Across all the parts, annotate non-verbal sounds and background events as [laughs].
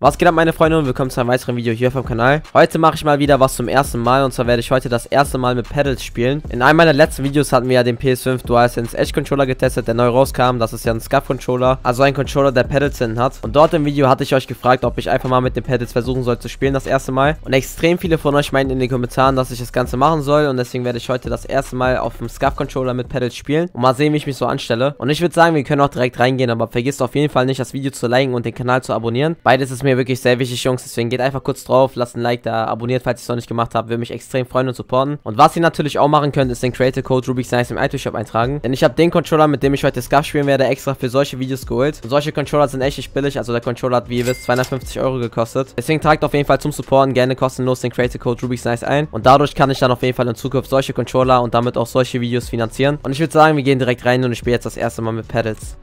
Was geht ab meine Freunde und willkommen zu einem weiteren Video hier vom Kanal. Heute mache ich mal wieder was zum ersten Mal und zwar werde ich heute das erste Mal mit Pedals spielen. In einem meiner letzten Videos hatten wir ja den PS5 DualSense Edge Controller getestet, der neu rauskam. Das ist ja ein SCAF Controller, also ein Controller, der Pedals hinten hat. Und dort im Video hatte ich euch gefragt, ob ich einfach mal mit den Pedals versuchen soll zu spielen das erste Mal. Und extrem viele von euch meinten in den Kommentaren, dass ich das Ganze machen soll und deswegen werde ich heute das erste Mal auf dem SCAF Controller mit Pedals spielen und mal sehen, wie ich mich so anstelle. Und ich würde sagen, wir können auch direkt reingehen, aber vergisst auf jeden Fall nicht, das Video zu liken und den Kanal zu abonnieren. Beides ist mir wirklich sehr wichtig, Jungs. Deswegen geht einfach kurz drauf, lasst ein Like da, abonniert, falls ihr es noch nicht gemacht habt. Würde mich extrem freuen und supporten. Und was ihr natürlich auch machen könnt, ist den Creator Code Rubik's Nice im iTunes Shop eintragen. Denn ich habe den Controller, mit dem ich heute Scuff spielen werde, extra für solche Videos geholt. Und solche Controller sind echt nicht billig. Also der Controller hat, wie ihr wisst, 250 Euro gekostet. Deswegen tragt auf jeden Fall zum Supporten gerne kostenlos den Creator Code Rubik's Nice ein. Und dadurch kann ich dann auf jeden Fall in Zukunft solche Controller und damit auch solche Videos finanzieren. Und ich würde sagen, wir gehen direkt rein und ich spiele jetzt das erste Mal mit Pedals.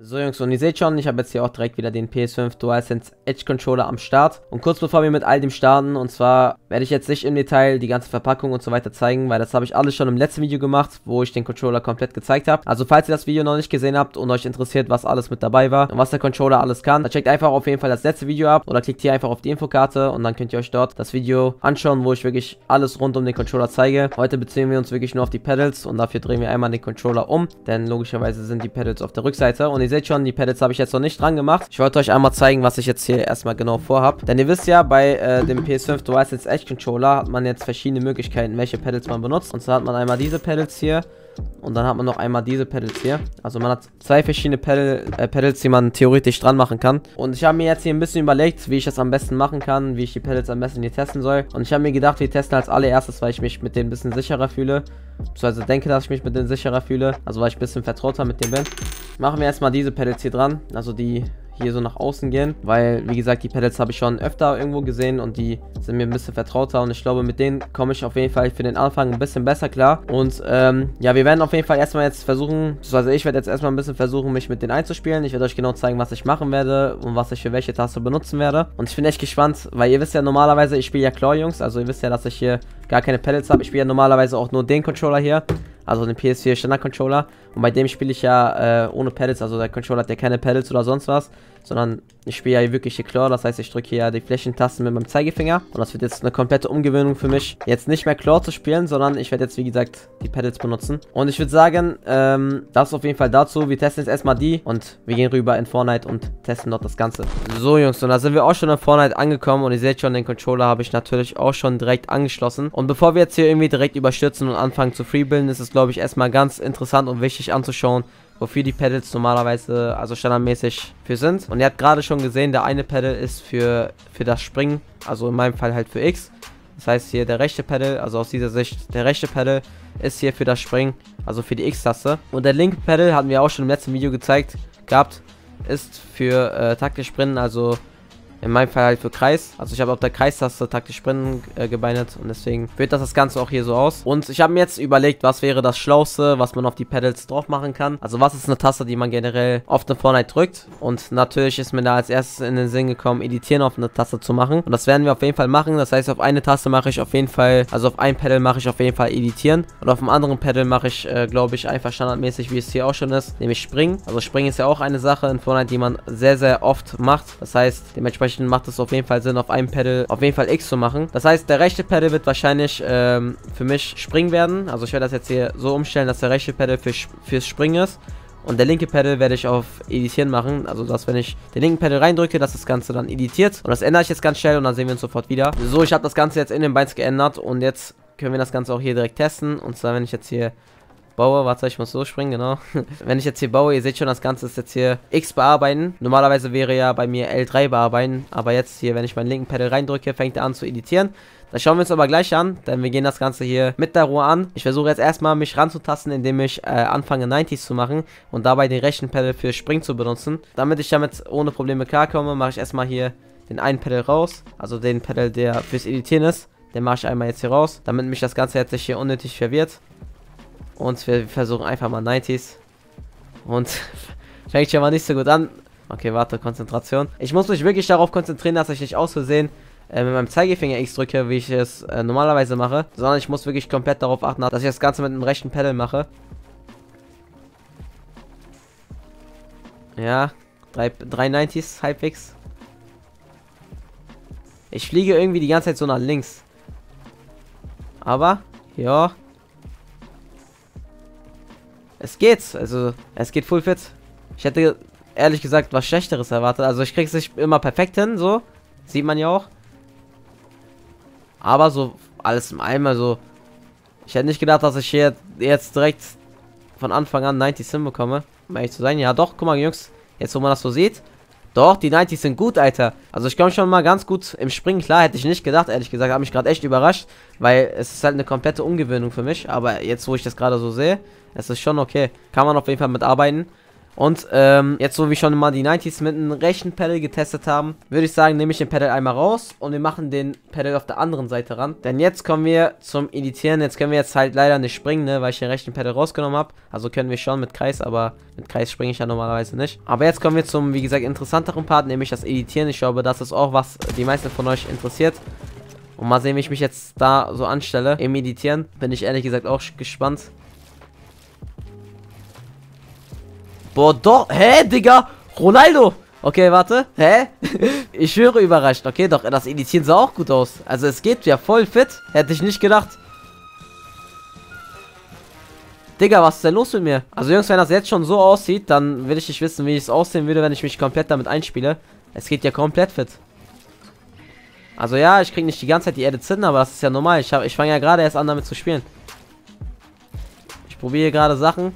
So Jungs, und ihr seht schon, ich habe jetzt hier auch direkt wieder den PS5 DualSense Edge Controller am Start. Und kurz bevor wir mit all dem starten, und zwar werde ich jetzt nicht im Detail die ganze Verpackung und so weiter zeigen, weil das habe ich alles schon im letzten Video gemacht, wo ich den Controller komplett gezeigt habe. Also falls ihr das Video noch nicht gesehen habt und euch interessiert, was alles mit dabei war und was der Controller alles kann, dann checkt einfach auf jeden Fall das letzte Video ab oder klickt hier einfach auf die Infokarte und dann könnt ihr euch dort das Video anschauen, wo ich wirklich alles rund um den Controller zeige. Heute beziehen wir uns wirklich nur auf die Pedals und dafür drehen wir einmal den Controller um, denn logischerweise sind die Pedals auf der Rückseite und ihr seht schon, die Pedals habe ich jetzt noch nicht dran gemacht. Ich wollte euch einmal zeigen, was ich jetzt hier erstmal genau vorhabe. Denn ihr wisst ja, bei äh, dem PS5 DualSense Edge Controller hat man jetzt verschiedene Möglichkeiten, welche Pedals man benutzt. Und zwar hat man einmal diese Pedals hier und dann hat man noch einmal diese Pedals hier. Also man hat zwei verschiedene Pedal, äh, Pedals, die man theoretisch dran machen kann. Und ich habe mir jetzt hier ein bisschen überlegt, wie ich das am besten machen kann, wie ich die Pedals am besten hier testen soll. Und ich habe mir gedacht, wir testen als allererstes, weil ich mich mit denen ein bisschen sicherer fühle. Beziehungsweise denke, dass ich mich mit denen sicherer fühle. Also weil ich ein bisschen vertrauter mit denen bin. Machen wir erstmal diese Pedals hier dran. Also die hier so nach außen gehen, weil, wie gesagt, die Pedals habe ich schon öfter irgendwo gesehen und die sind mir ein bisschen vertrauter und ich glaube, mit denen komme ich auf jeden Fall für den Anfang ein bisschen besser klar und, ähm, ja, wir werden auf jeden Fall erstmal jetzt versuchen, also ich werde jetzt erstmal ein bisschen versuchen, mich mit denen einzuspielen. Ich werde euch genau zeigen, was ich machen werde und was ich für welche Taste benutzen werde und ich bin echt gespannt, weil ihr wisst ja normalerweise, ich spiele ja Claw, Jungs, also ihr wisst ja, dass ich hier gar keine Pedals habe. Ich spiele ja normalerweise auch nur den Controller hier also den PS4 Standard Controller. Und bei dem spiele ich ja äh, ohne Pedals, also der Controller hat ja keine Pedals oder sonst was, sondern ich spiele ja wirklich hier Claw, das heißt ich drücke hier die Flächentasten mit meinem Zeigefinger. Und das wird jetzt eine komplette Umgewöhnung für mich, jetzt nicht mehr Claw zu spielen, sondern ich werde jetzt wie gesagt die Pedals benutzen. Und ich würde sagen, ähm, das auf jeden Fall dazu. Wir testen jetzt erstmal die und wir gehen rüber in Fortnite und testen dort das Ganze. So Jungs, und da sind wir auch schon in Fortnite angekommen und ihr seht schon, den Controller habe ich natürlich auch schon direkt angeschlossen. Und bevor wir jetzt hier irgendwie direkt überstürzen und anfangen zu freebilden, ist es glaube ich erstmal ganz interessant und wichtig anzuschauen, wofür die Pedals normalerweise, also standardmäßig für sind. Und ihr habt gerade schon gesehen, der eine Pedal ist für, für das Springen, also in meinem Fall halt für X. Das heißt hier der rechte Pedal, also aus dieser Sicht, der rechte Pedal ist hier für das Springen, also für die X-Taste. Und der linke Pedal hatten wir auch schon im letzten Video gezeigt gehabt, ist für äh, taktisch Springen, also in meinem Fall halt für Kreis. Also ich habe auf der Kreistaste taktisch Sprinten äh, gebeinet und deswegen wird das das Ganze auch hier so aus. Und ich habe mir jetzt überlegt, was wäre das Schlauste, was man auf die Pedals drauf machen kann. Also was ist eine Taste, die man generell auf eine Fortnite drückt. Und natürlich ist mir da als erstes in den Sinn gekommen, editieren auf eine Taste zu machen. Und das werden wir auf jeden Fall machen. Das heißt, auf eine Taste mache ich auf jeden Fall, also auf ein Pedal mache ich auf jeden Fall editieren. Und auf dem anderen Pedal mache ich, äh, glaube ich, einfach standardmäßig, wie es hier auch schon ist, nämlich springen. Also springen ist ja auch eine Sache in Fortnite, die man sehr, sehr oft macht. Das heißt, dementsprechend dementsprechend macht es auf jeden Fall Sinn, auf einem Pedal auf jeden Fall X zu machen. Das heißt, der rechte Pedal wird wahrscheinlich ähm, für mich springen werden. Also ich werde das jetzt hier so umstellen, dass der rechte Pedal für, fürs Springen ist. Und der linke Pedal werde ich auf Editieren machen. Also, dass wenn ich den linken Pedal reindrücke, dass das Ganze dann editiert. Und das ändere ich jetzt ganz schnell und dann sehen wir uns sofort wieder. So, ich habe das Ganze jetzt in den Bytes geändert und jetzt können wir das Ganze auch hier direkt testen. Und zwar, wenn ich jetzt hier baue, warte, ich muss so springen, genau. [laughs] Wenn ich jetzt hier baue, ihr seht schon, das Ganze ist jetzt hier X bearbeiten. Normalerweise wäre ja bei mir L3 bearbeiten, aber jetzt hier, wenn ich meinen linken Pedal reindrücke, fängt er an zu editieren. Das schauen wir uns aber gleich an, denn wir gehen das Ganze hier mit der Ruhe an. Ich versuche jetzt erstmal mich ranzutasten, indem ich äh, anfange 90s zu machen und dabei den rechten Pedal für Spring zu benutzen. Damit ich damit ohne Probleme klarkomme, mache ich erstmal hier den einen Pedal raus, also den Pedal, der fürs Editieren ist. Den mache ich einmal jetzt hier raus, damit mich das Ganze jetzt nicht hier unnötig verwirrt. Und wir versuchen einfach mal 90s. Und [laughs] fängt schon mal nicht so gut an. Okay, warte, Konzentration. Ich muss mich wirklich darauf konzentrieren, dass ich nicht aus Versehen äh, mit meinem Zeigefinger X drücke, wie ich es äh, normalerweise mache. Sondern ich muss wirklich komplett darauf achten, dass ich das Ganze mit dem rechten Pedal mache. Ja, 3, 390s halbwegs. Ich fliege irgendwie die ganze Zeit so nach links. Aber, ja. Es geht. Also, es geht full fit. Ich hätte ehrlich gesagt was Schlechteres erwartet. Also, ich krieg's nicht immer perfekt hin, so. Sieht man ja auch. Aber so alles im allem, also. Ich hätte nicht gedacht, dass ich hier jetzt direkt von Anfang an 90 Sim bekomme. Um ehrlich zu sein. Ja, doch, guck mal, Jungs. Jetzt, wo man das so sieht. Doch, die 90 sind gut, Alter. Also ich komme schon mal ganz gut im Springen. Klar, hätte ich nicht gedacht, ehrlich gesagt. Habe mich gerade echt überrascht. Weil es ist halt eine komplette Umgewöhnung für mich. Aber jetzt, wo ich das gerade so sehe, es ist schon okay. Kann man auf jeden Fall mitarbeiten. Und ähm, jetzt, wo wir schon mal die 90s mit einem rechten Pedal getestet haben, würde ich sagen, nehme ich den Pedal einmal raus und wir machen den Pedal auf der anderen Seite ran. Denn jetzt kommen wir zum Editieren. Jetzt können wir jetzt halt leider nicht springen, ne, weil ich den rechten Pedal rausgenommen habe. Also können wir schon mit Kreis, aber mit Kreis springe ich ja normalerweise nicht. Aber jetzt kommen wir zum, wie gesagt, interessanteren Part, nämlich das Editieren. Ich glaube, das ist auch was die meisten von euch interessiert. Und mal sehen, wie ich mich jetzt da so anstelle im Editieren. Bin ich ehrlich gesagt auch gespannt. Boah, doch. Hä, Digga? Ronaldo. Okay, warte. Hä? [laughs] ich höre überrascht. Okay, doch, das Editieren sah auch gut aus. Also es geht ja voll fit. Hätte ich nicht gedacht. Digga, was ist denn los mit mir? Also Jungs, wenn das jetzt schon so aussieht, dann will ich nicht wissen, wie es aussehen würde, wenn ich mich komplett damit einspiele. Es geht ja komplett fit. Also ja, ich kriege nicht die ganze Zeit die Edits hin, aber das ist ja normal. Ich, ich fange ja gerade erst an, damit zu spielen. Ich probiere gerade Sachen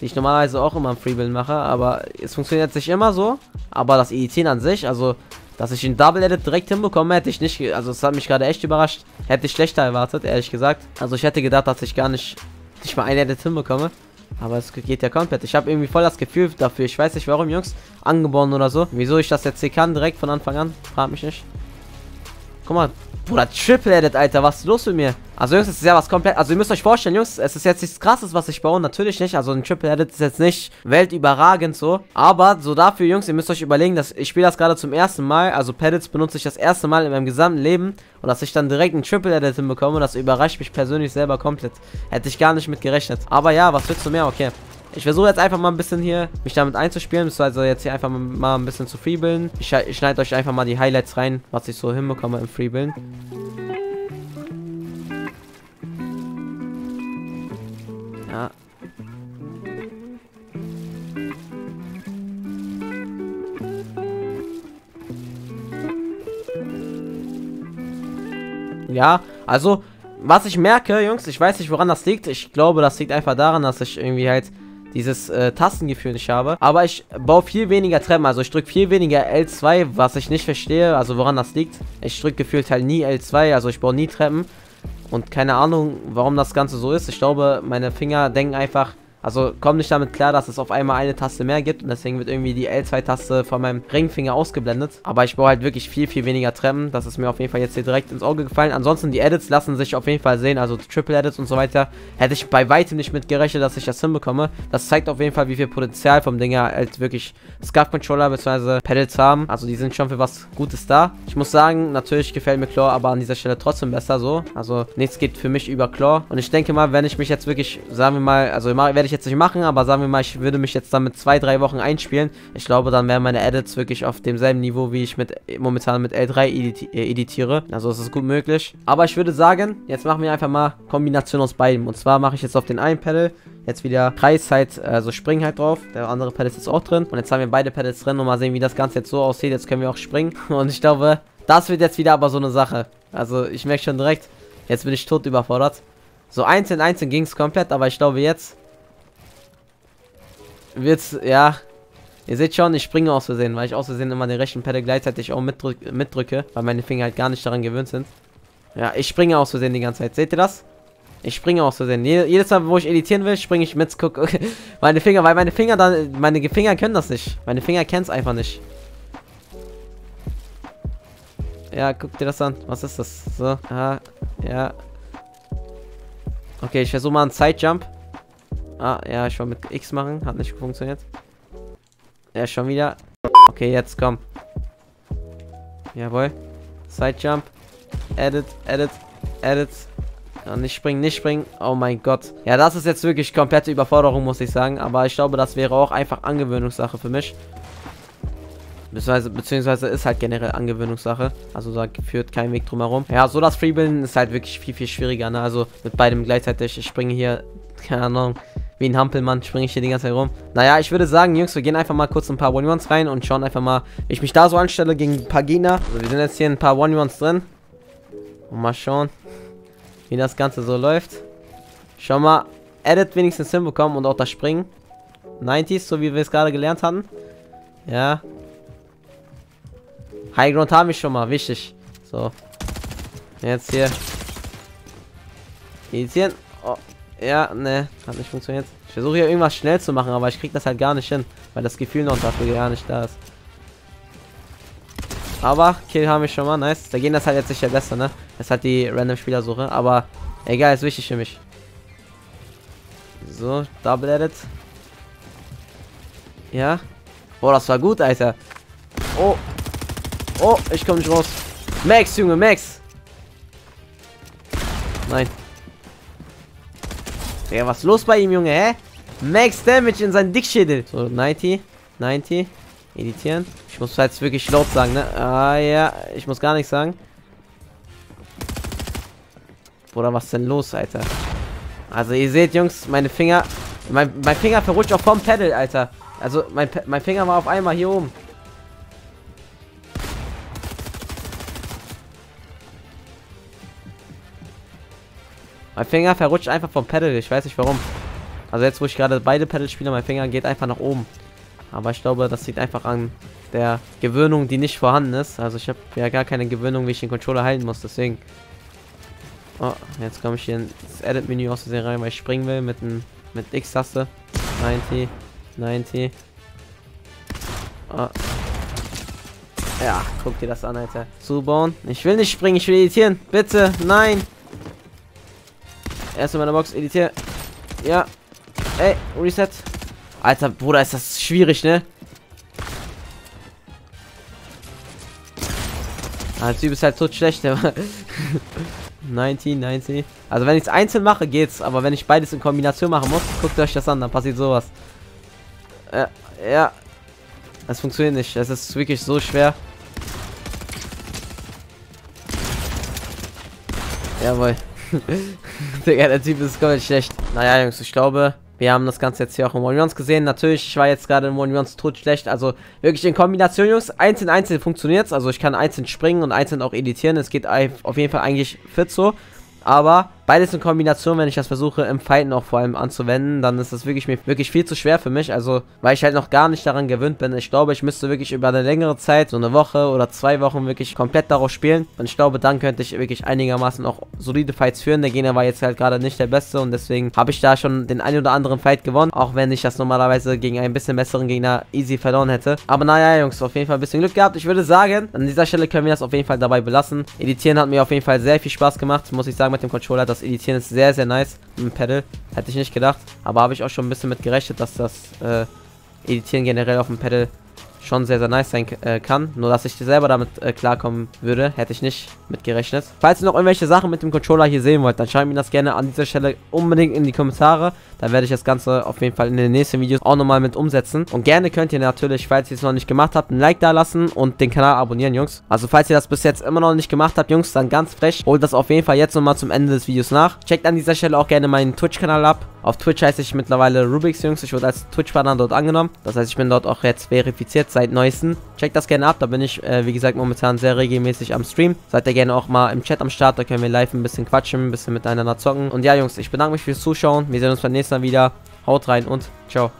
die ich normalerweise auch immer im Freebuild mache, aber es funktioniert nicht immer so. Aber das Editieren an sich, also dass ich den Double Edit direkt hinbekomme, hätte ich nicht, also es hat mich gerade echt überrascht. Hätte ich schlechter erwartet, ehrlich gesagt. Also ich hätte gedacht, dass ich gar nicht, nicht mal ein Edit hinbekomme. Aber es geht ja komplett. Ich habe irgendwie voll das Gefühl dafür. Ich weiß nicht warum, Jungs. Angeboren oder so. Wieso ich das jetzt hier kann, direkt von Anfang an. Frag mich nicht. Guck mal, Bruder, Triple Edit, Alter, was ist los mit mir? Also, Jungs, es ist ja was komplett. Also, ihr müsst euch vorstellen, Jungs, es ist jetzt nichts krasses, was ich baue. Natürlich nicht. Also, ein Triple Edit ist jetzt nicht weltüberragend so. Aber so dafür, Jungs, ihr müsst euch überlegen, dass ich spiele das gerade zum ersten Mal. Also, Pedits benutze ich das erste Mal in meinem gesamten Leben. Und dass ich dann direkt ein Triple Edit hinbekomme, das überrascht mich persönlich selber komplett. Hätte ich gar nicht mit gerechnet. Aber ja, was willst du mehr? Okay. Ich versuche jetzt einfach mal ein bisschen hier, mich damit einzuspielen, also jetzt hier einfach mal ein bisschen zu freebilden. Ich, schneide euch einfach mal die Highlights rein, was ich so hinbekomme im Freebilden. Ja. Ja, also, was ich merke, Jungs, ich weiß nicht, woran das liegt. Ich glaube, das liegt einfach daran, dass ich irgendwie halt dieses äh, Tastengefühl nicht habe. Aber ich baue viel weniger Treppen. Also ich drücke viel weniger L2, was ich nicht verstehe. Also woran das liegt. Ich drücke gefühlt halt nie L2. Also ich baue nie Treppen. Und keine Ahnung, warum das Ganze so ist. Ich glaube, meine Finger denken einfach, also kommt nicht damit klar, dass es auf einmal eine Taste mehr gibt und deswegen wird irgendwie die L2-Taste von meinem Ringfinger ausgeblendet. Aber ich baue halt wirklich viel, viel weniger Treppen. Das ist mir auf jeden Fall jetzt hier direkt ins Auge gefallen. Ansonsten die Edits lassen sich auf jeden Fall sehen, also Triple Edits und so weiter. Hätte ich bei weitem nicht mit gerechnet, dass ich das hinbekomme. Das zeigt auf jeden Fall, wie viel Potenzial vom Ding halt wirklich Scarf Controller bzw. Pedals haben. Also die sind schon für was Gutes da. Ich muss sagen, natürlich gefällt mir Claw, aber an dieser Stelle trotzdem besser so. Also nichts geht für mich über Claw. Und ich denke mal, wenn ich mich jetzt wirklich, sagen wir mal, also werde ich jetzt nicht machen, aber sagen wir mal, ich würde mich jetzt damit zwei, drei Wochen einspielen. Ich glaube, dann wären meine Edits wirklich auf demselben Niveau, wie ich mit momentan mit L3 editi äh, editiere. Also es ist gut möglich. Aber ich würde sagen, jetzt machen wir einfach mal Kombination aus beidem. Und zwar mache ich jetzt auf den einen Pedal jetzt wieder Kreis halt, also springen halt drauf. Der andere Pedal ist jetzt auch drin. Und jetzt haben wir beide Pedals drin und mal sehen, wie das Ganze jetzt so aussieht. Jetzt können wir auch springen. [laughs] Und ich glaube, das wird jetzt wieder aber so eine Sache. Also ich merke schon direkt, jetzt bin ich tot überfordert. So einzeln, einzeln ging es komplett, aber ich glaube jetzt wird's, ja. Ihr seht schon, ich springe aus Versehen, weil ich aus Versehen immer den rechten Pedal gleichzeitig auch mitdrück, mitdrücke, weil meine Finger halt gar nicht daran gewöhnt sind. Ja, ich springe aus Versehen die ganze Zeit. Seht ihr das? Ich springe aus Versehen. jedes Mal, wo ich editieren will, springe ich mit. [laughs] Guck, okay. meine Finger, weil meine Finger dann, meine Finger können das nicht. Meine Finger kennen es einfach nicht. Ja, guck dir das an. Was ist das? So, aha, ja. Okay, ich versuche mal einen Side-Jump. Ah, ja, ich wollte mit X machen. Hat nicht funktioniert. Ja, schon wieder. Okay, jetzt komm. Jawohl. Side Jump. Edit, edit, edit. Ja, nicht springen, nicht springen. Oh mein Gott. Ja, das ist jetzt wirklich komplette Überforderung, muss ich sagen. Aber ich glaube, das wäre auch einfach Angewöhnungssache für mich. Beziehungsweise, beziehungsweise ist halt generell Angewöhnungssache. Also da führt kein Weg drum herum. Ja, so das Freebilden ist halt wirklich viel, viel schwieriger. Ne? Also mit beidem gleichzeitig. Ich springe hier, [laughs] keine Ahnung, wie ein Hampelmann springe ich hier die ganze Zeit rum. Naja, ich würde sagen, Jungs, wir gehen einfach mal kurz ein paar One-Ones rein und schauen einfach mal, wie ich mich da so anstelle gegen ein paar Gegner. Also wir sind jetzt hier ein paar One-Ones drin. Und mal schauen, wie das Ganze so läuft. Schau mal, Edit wenigstens hinbekommen und auch das Springen. 90s, so wie wir es gerade gelernt hatten. Ja. High Ground haben wir schon mal, wichtig. So. Jetzt hier. Editieren. Oh. Ja, ne, hat nicht funktioniert. Ich versuche hier irgendwas schnell zu machen, aber ich krieg das halt gar nicht hin, weil das Gefühl noch dafür gar nicht da ist. Aber Kill haben wir schon mal, nice. Da gehen das halt jetzt sicher besser, ne? Das halt die random Spielersuche, aber egal, ist wichtig für mich. So, Double Edit. Ja. Boah, das war gut, Alter. Oh. Oh, ich komme nicht raus. Max, Junge, Max. Nein. Ja, was ist los bei ihm, Junge, hä? Max Damage in seinen Dickschädel. So, 90. 90. Editieren. Ich muss jetzt wirklich laut sagen, ne? Ah, ja. Ich muss gar nichts sagen. Bruder, was ist denn los, Alter? Also, ihr seht, Jungs, meine Finger... Mein, mein Finger verrutscht auch vom Pedal, Alter. Also, mein, mein Finger war auf einmal hier oben. Mein Finger verrutscht einfach vom Pedal. Ich weiß nicht warum. Also jetzt, wo ich gerade beide Pedal spiele, mein Finger geht einfach nach oben. Aber ich glaube, das liegt einfach an der Gewöhnung, die nicht vorhanden ist. Also ich habe ja gar keine Gewöhnung, wie ich den Controller halten muss. Deswegen. Oh, jetzt komme ich hier ins Edit-Menü aus Versehen rein, weil ich springen will mit, ein, mit X-Taste. 90, 90. Oh. Ja, guck dir das an, Alter. Zubauen. Ich will nicht springen, ich will editieren. Bitte, nein. Erst in meiner Box, editieren. Ja. Ey, Reset. Alter, Bruder, ist das schwierig, ne? Ah, Typ ist halt so schlecht, 90, 90. [laughs] Also wenn ich es einzeln mache, geht's. Aber wenn ich beides in Kombination machen muss, guckt euch das an, dann passiert sowas. Äh, ja. Das funktioniert nicht. Es ist wirklich so schwer. Jawohl. [laughs] Digga, der Typ ist komplett schlecht. Naja, Jungs, ich glaube, wir haben das Ganze jetzt hier auch im One gesehen. Natürlich, ich war jetzt gerade im One tot schlecht. Also wirklich in Kombination, Jungs. Einzeln, einzeln funktioniert Also ich kann einzeln springen und einzeln auch editieren. Es geht auf jeden Fall eigentlich fit so. Aber Beides in Kombination, wenn ich das versuche im Fighten auch vor allem anzuwenden, dann ist das wirklich wirklich viel zu schwer für mich. Also, weil ich halt noch gar nicht daran gewöhnt bin. Ich glaube, ich müsste wirklich über eine längere Zeit, so eine Woche oder zwei Wochen wirklich komplett darauf spielen. Und ich glaube, dann könnte ich wirklich einigermaßen auch solide Fights führen. Der Gegner war jetzt halt gerade nicht der Beste und deswegen habe ich da schon den einen oder anderen Fight gewonnen. Auch wenn ich das normalerweise gegen einen bisschen besseren Gegner easy verloren hätte. Aber naja, Jungs, auf jeden Fall ein bisschen Glück gehabt. Ich würde sagen, an dieser Stelle können wir das auf jeden Fall dabei belassen. Editieren hat mir auf jeden Fall sehr viel Spaß gemacht, muss ich sagen, mit dem Controller. Das Editieren ist sehr, sehr nice mit dem Pedal. Hätte ich nicht gedacht. Aber habe ich auch schon ein bisschen mit gerechnet, dass das äh, Editieren generell auf dem Pedal schon sehr, sehr nice sein äh, kann. Nur, dass ich selber damit äh, klarkommen würde, hätte ich nicht mit gerechnet. Falls ihr noch irgendwelche Sachen mit dem Controller hier sehen wollt, dann schreibt mir das gerne an dieser Stelle unbedingt in die Kommentare. Dann werde ich das Ganze auf jeden Fall in den nächsten Videos auch nochmal mit umsetzen. Und gerne könnt ihr natürlich, falls ihr es noch nicht gemacht habt, ein Like da lassen und den Kanal abonnieren, Jungs. Also falls ihr das bis jetzt immer noch nicht gemacht habt, Jungs, dann ganz frech, holt das auf jeden Fall jetzt nochmal zum Ende des Videos nach. Checkt an dieser Stelle auch gerne meinen Twitch-Kanal ab. Auf Twitch heiße ich mittlerweile Rubix, Jungs. Ich wurde als Twitch-Partner dort angenommen. Das heißt, ich bin dort auch jetzt verifiziert seit neuestem. Checkt das gerne ab. Da bin ich, äh, wie gesagt, momentan sehr regelmäßig am Stream. Seid ihr gerne auch mal im Chat am Start. Da können wir live ein bisschen quatschen, ein bisschen miteinander zocken. Und ja, Jungs, ich bedanke mich fürs Zuschauen. Wir sehen uns beim nächsten Mal wieder. Haut rein und ciao.